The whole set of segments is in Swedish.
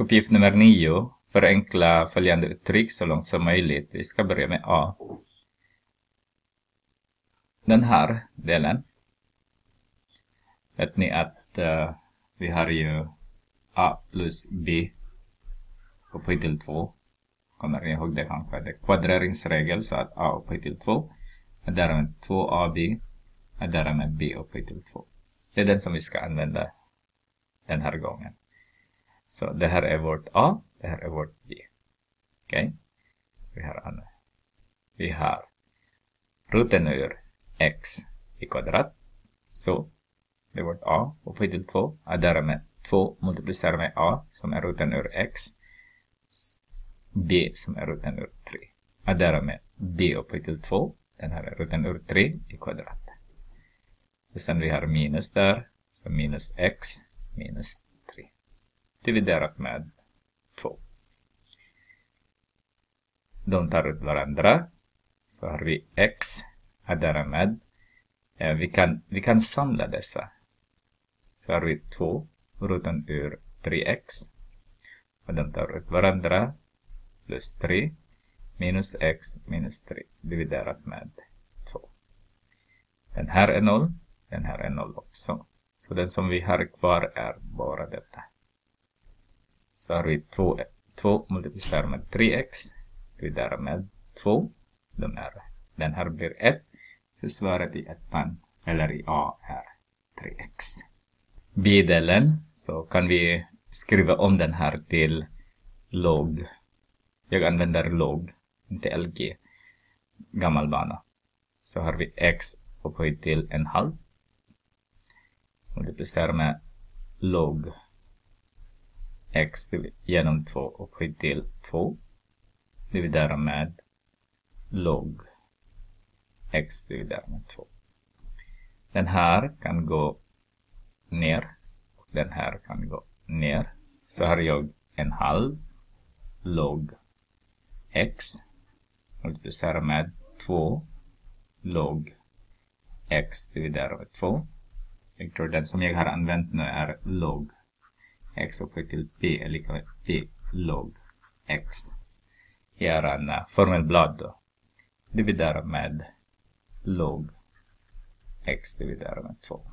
Uppgift nummer 9. Förenkla följande uttryck så långt som möjligt. Vi ska börja med A. Den här delen. Vet ni att uh, vi har ju A plus B upphöjt till 2. Kommer ni ihåg det kanske? Det är kvadreringsregel så att A upphöjt till 2 är därmed 2AB är därmed B upphöjt till 2. Det är den som vi ska använda den här gången. Så det här är vårt A, det här är vårt B. Okej? Okay? Vi har Vi har roten ur x i kvadrat. Så det är vårt A upphöjt till 2 är därmed 2 multiplicerat med A som är roten ur x. B som är roten ur 3 är därmed B upphöjt till 2. Den här är roten ur 3 i kvadrat. Och sen vi har minus där. Så minus x minus dividerat med 2. De tar ut varandra. Så har vi x är därmed. Eh, vi, kan, vi kan samla dessa. Så har vi 2 roten ur 3x. Och de tar ut varandra. Plus 3 minus x minus 3 dividerat med 2. Den här är 0. Den här är 0 också. Så den som vi har kvar är bara detta så har vi 2, 2 multiplicerat med 3x vidare med 2. Den här, den här blir 1. Så svaret i ettan, eller i A, är 3x. B-delen, så kan vi skriva om den här till log. Jag använder log, inte LG. Gammal bana. Så har vi x upphöjt till en halv. Multiplicerar med log x genom 2 upphöjt till 2 dividerar med log x dividerat med 2. Den här kan gå ner och den här kan gå ner. Så har jag en halv log x multiplicerat med 2 log x dividerat med 2. Jag tror den som jag har använt nu är log x upphöjt till p är lika med p log x. Här är en formelblad då. Dividera med log x dividerat med 2.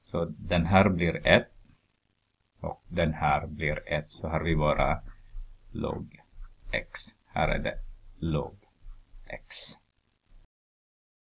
Så den här blir 1 och den här blir 1 så har vi bara log x. Här är det log x.